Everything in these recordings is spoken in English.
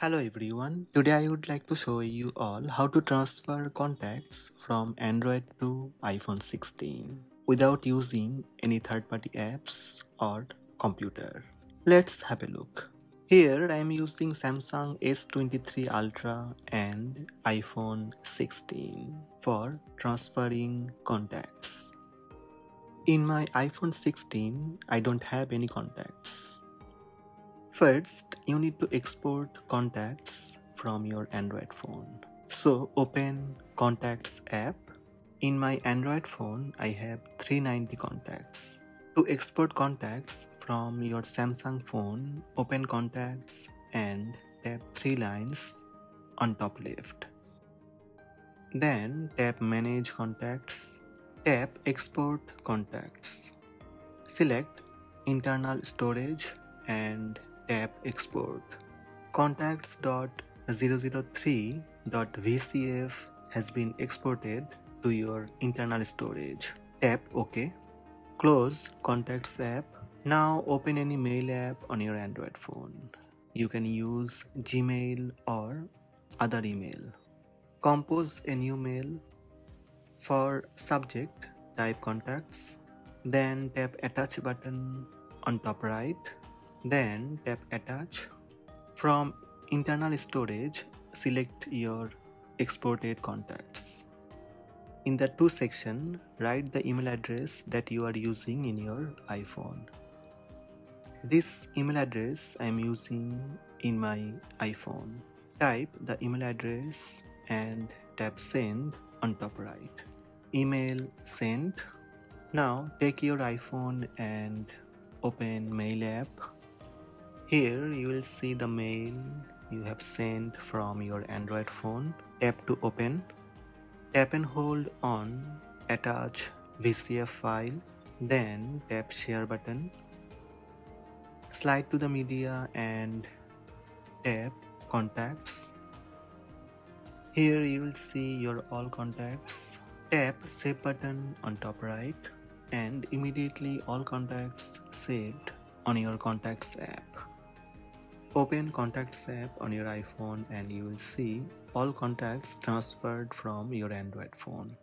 Hello everyone, today I would like to show you all how to transfer contacts from Android to iPhone 16 without using any third-party apps or computer. Let's have a look. Here I am using Samsung S23 Ultra and iPhone 16 for transferring contacts. In my iPhone 16, I don't have any contacts First, you need to export contacts from your Android phone. So open contacts app. In my Android phone, I have 390 contacts. To export contacts from your Samsung phone, open contacts and tap three lines on top left. Then tap manage contacts, tap export contacts. Select internal storage and Tap export. Contacts.003.vcf has been exported to your internal storage. Tap OK. Close Contacts app. Now open any mail app on your Android phone. You can use Gmail or other email. Compose a new mail. For subject, type contacts. Then tap attach button on top right then tap attach. From internal storage, select your exported contacts. In the to section, write the email address that you are using in your iPhone. This email address I am using in my iPhone. Type the email address and tap send on top right. Email sent. Now take your iPhone and open Mail app here you will see the mail you have sent from your Android phone. Tap to open. Tap and hold on attach VCF file. Then tap share button. Slide to the media and tap contacts. Here you will see your all contacts. Tap save button on top right and immediately all contacts saved on your contacts app. Open Contacts app on your iPhone and you will see all contacts transferred from your Android phone.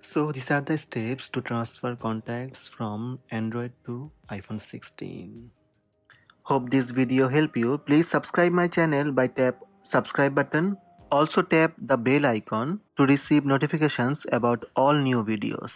So these are the steps to transfer contacts from Android to iPhone 16. Hope this video helped you. Please subscribe my channel by tap subscribe button. Also tap the bell icon to receive notifications about all new videos.